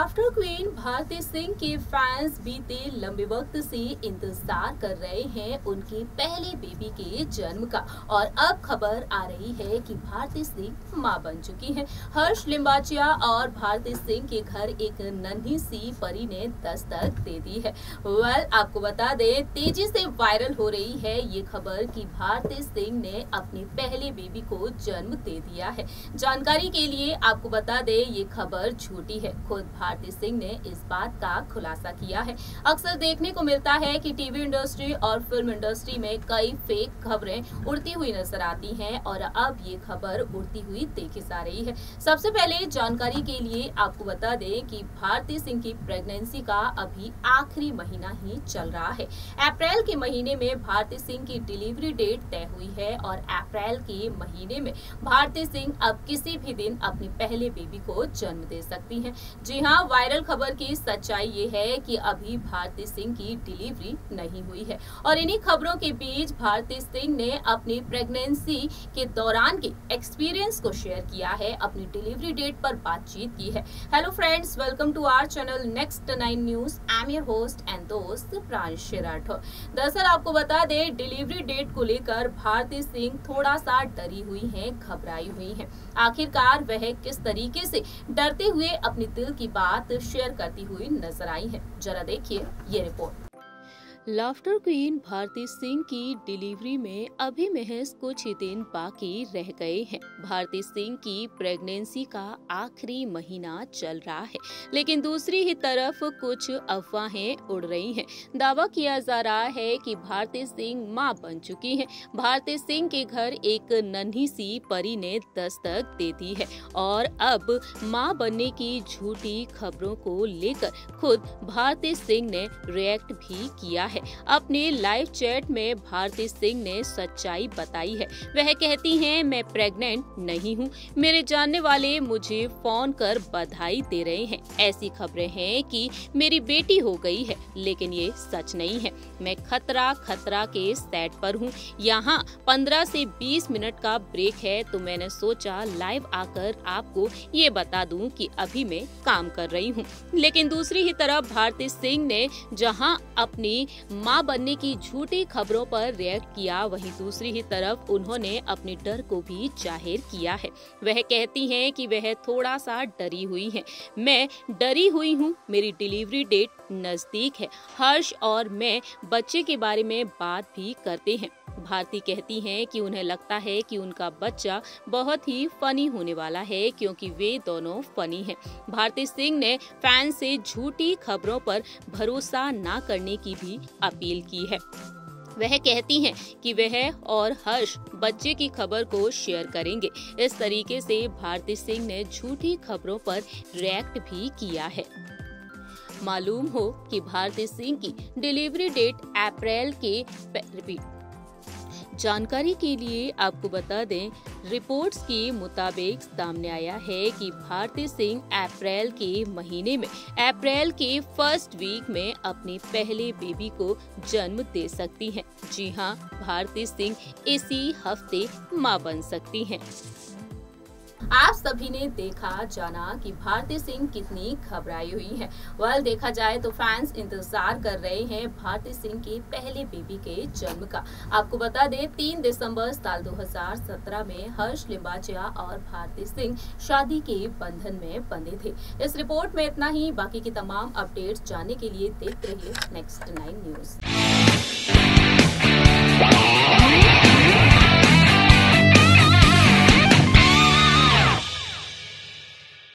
भारती सिंह के फैंस बीते लंबे वक्त से इंतज़ार कर रहे हैं उनके पहले बेबी के जन्म का। और अब खबर आ रही है कि भारती सिंह माँ बन चुकी हैं। हर्ष लिम्बाचिया और भारती सिंह के घर एक नन्ही सी परी ने दस्तक दे दी है। वेल आपको बता दें, तेज़ी से वायरल हो रही है ये खबर कि भारती सिंह ने अपने पहले बेबी को जन्म दे दिया है। जानकारी के लिए आपको बता दें, ये खबर झूठी है। खुद भारती सिंह ने इस बात का खुलासा किया है। अक्सर देखने को मिलता है कि टीवी इंडस्ट्री और फ़िल्म इंडस्ट्री में कई फेक खबरें उड़ती हुई नज़र आती हैं और अब ये खबर उड़ती हुई देखी जा रही है। सबसे पहले जानकारी के लिए आपको बता दें कि भारती सिंह की प्रेगनेंसी का अभी आखिरी महीना ही चल रहा है। अप्रैल के महीने में भारती सिंह की डिलीवरी डेट तय हुई है और अप्रैल के महीने में भारती सिंह अब किसी भी दिन अपने पहले बेबी को जन्म दे सकती हैं। जी हाँ वायरल खबर की सच्चाई ये है कि अभी भारती सिंह की डिलीवरी नहीं हुई है। और इन्हीं खबरों के बीच भारती सिंह ने अपनी प्रेगनेंसी के दौरान के एक्सपीरियंस को शेयर किया है, अपनी डिलीवरी डेट पर बातचीत की है। Hello friends, welcome to our channel next nine news. Am your host and दोस्त प्रांश राठौर दरअसल आपको बता दें, डिलीवरी डेट को लेकर भारती सिंह थोड़ा सा डरी हुई है, घबराई हुई है। आखिरकार वह किस तरीके से डरते हुए अपनी दिल की बात शेयर करती हुई नज़र आई है। जरा देखिए ये report laughter queen Bharti Singh की डिलीवरी में अभी महज कुछ ही दिन बाकी रह गए हैं। भारती सिंह की प्रेगनेंसी का आखिरी महीना चल रहा है, लेकिन दूसरी ही तरफ़ कुछ अफवाहें उड़ रही हैं। दावा किया जा रहा है कि भारती सिंह माँ बन चुकी हैं। भारती सिंह के घर एक नन्ही सी परी ने दस्तक दे दी है और अब माँ बनने की झूठी खबरों को लेकर खुद भारती सिंह ने रिएक्ट भी किया है। अपने लाइव चैट में भारती सिंह ने सच्चाई बताई है। वह कहती हैं, मैं प्रेग्नेंट नहीं हूँ। मेरे जानने वाले मुझे फ़ोन कर बधाई दे रहे हैं। ऐसी खबरें हैं कि मेरी बेटी हो गई है, लेकिन ये सच नहीं है। मैं खतरा खतरा के सेट पर हूँ। यहाँ 15 से 20 मिनट का ब्रेक है तो मैंने सोचा लाइव आकर आपको ये बता दूँ कि अभी मैं काम कर रही हूँ। लेकिन दूसरी ही तरफ़ भारती सिंह ने जहाँ अपनी माँ बनने की झूठी खबरों पर रिएक्ट किया, वहीं दूसरी ही तरफ़ उन्होंने अपने डर को भी ज़ाहिर किया है। वह कहती हैं कि वह थोड़ा सा डरी हुई है। मैं डरी हुई हूँ, मेरी डिलीवरी डेट नज़दीक है। हर्ष और मैं बच्चे के बारे में बात भी करते हैं। भारती कहती हैं कि उन्हें लगता है कि उनका बच्चा बहुत ही फनी होने वाला है, क्योंकि वे दोनों फनी हैं। भारती सिंह ने फ़ैन से झूठी खबरों पर भरोसा न करने की भी अपील की है। वह कहती हैं कि वह और हर्ष बच्चे की खबर को शेयर करेंगे। इस तरीके से भारती सिंह ने झूठी खबरों पर रिएक्ट भी किया है। मालूम हो कि भारती सिंह की डिलीवरी डेट अप्रैल के जानकारी के लिए आपको बता दें, रिपोर्ट्स के मुताबिक सामने आया है कि भारती सिंह अप्रैल के महीने में, अप्रैल के फ़र्स्ट वीक में अपने पहले बेबी को जन्म दे सकती हैं। जी हाँ, भारती सिंह इसी हफ़्ते माँ बन सकती हैं। आप सभी ने देखा, जाना कि भारती सिंह कितनी घबराई हुई है। वेल देखा जाए तो फैंस इंतज़ार कर रहे हैं भारती सिंह के पहले बेबी के जन्म का। आपको बता दें, तीन दिसंबर साल 2017 में हर्ष लिम्बाचिया और भारती सिंह शादी के बंधन में बंधे थे। इस रिपोर्ट में इतना ही, बाकी की तमाम अपडेट्स जानने के लिए देखते रहिए नेक्स्ट नाइन न्यूज़